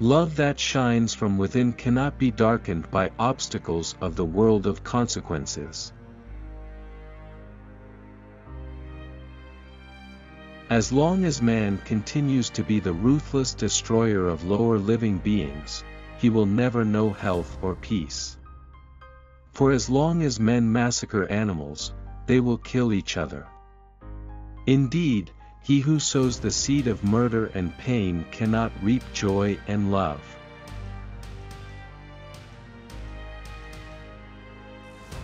Love that shines from within cannot be darkened by obstacles of the world of consequences. As long as man continues to be the ruthless destroyer of lower living beings, he will never know health or peace. For as long as men massacre animals, they will kill each other. Indeed, he who sows the seed of murder and pain cannot reap joy and love.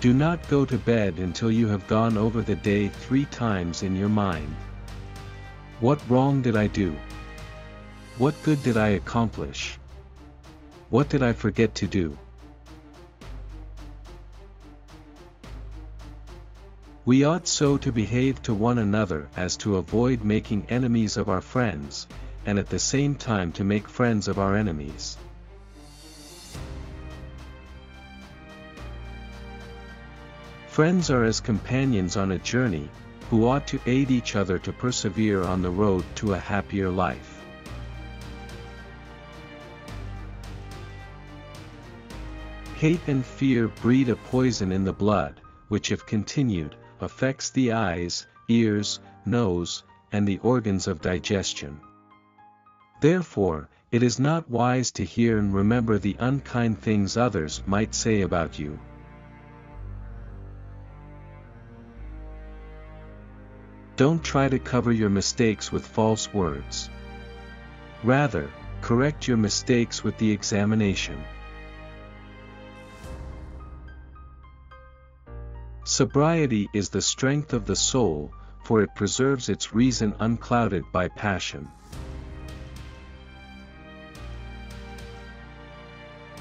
Do not go to bed until you have gone over the day three times in your mind. What wrong did I do? What good did I accomplish? What did I forget to do? We ought so to behave to one another as to avoid making enemies of our friends, and at the same time to make friends of our enemies. Friends are as companions on a journey, who ought to aid each other to persevere on the road to a happier life. Hate and fear breed a poison in the blood, which if continued, affects the eyes, ears, nose, and the organs of digestion. Therefore, it is not wise to hear and remember the unkind things others might say about you. Don't try to cover your mistakes with false words. Rather, correct your mistakes with the examination. Sobriety is the strength of the soul, for it preserves its reason unclouded by passion.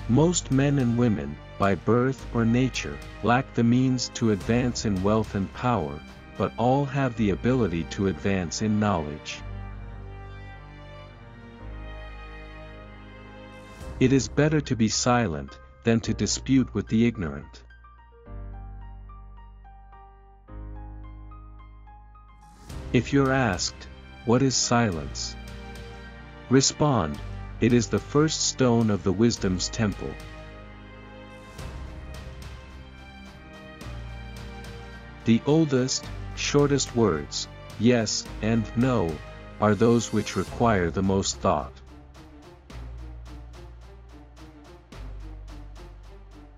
Most men and women, by birth or nature, lack the means to advance in wealth and power, but all have the ability to advance in knowledge. It is better to be silent, than to dispute with the ignorant. If you're asked, what is silence? Respond, it is the first stone of the wisdom's temple. The oldest, shortest words, yes and no, are those which require the most thought.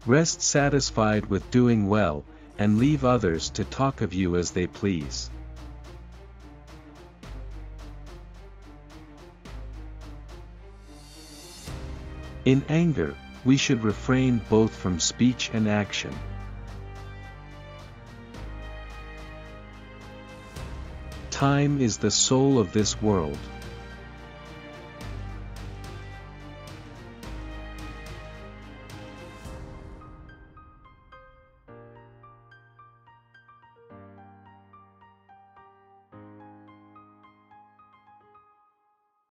Rest satisfied with doing well, and leave others to talk of you as they please. In anger, we should refrain both from speech and action. Time is the soul of this world.